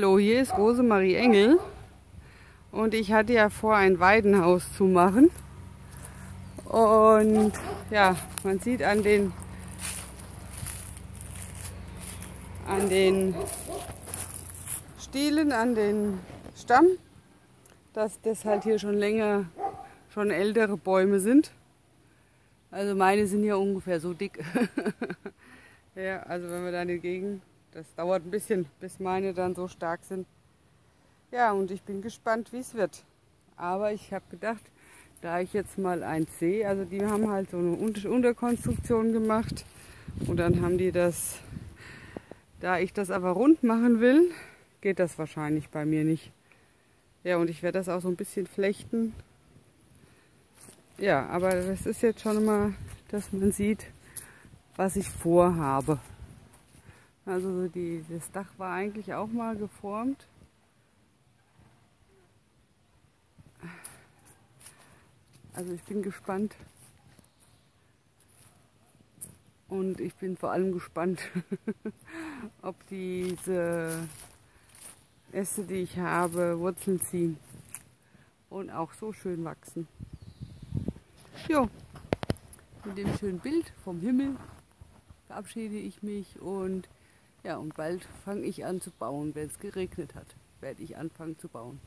Hallo, hier ist Rosemarie Engel und ich hatte ja vor, ein Weidenhaus zu machen. Und ja, man sieht an den an den Stielen, an den Stamm, dass das halt hier schon länger, schon ältere Bäume sind. Also meine sind ja ungefähr so dick. ja, also wenn wir dann entgegen das dauert ein bisschen, bis meine dann so stark sind. Ja, und ich bin gespannt, wie es wird. Aber ich habe gedacht, da ich jetzt mal eins sehe, also die haben halt so eine Unterkonstruktion gemacht und dann haben die das, da ich das aber rund machen will, geht das wahrscheinlich bei mir nicht. Ja, und ich werde das auch so ein bisschen flechten. Ja, aber das ist jetzt schon mal, dass man sieht, was ich vorhabe. Also die, das Dach war eigentlich auch mal geformt. Also ich bin gespannt. Und ich bin vor allem gespannt, ob diese Äste, die ich habe, Wurzeln ziehen und auch so schön wachsen. Jo, mit dem schönen Bild vom Himmel verabschiede ich mich und ja, und bald fange ich an zu bauen. Wenn es geregnet hat, werde ich anfangen zu bauen.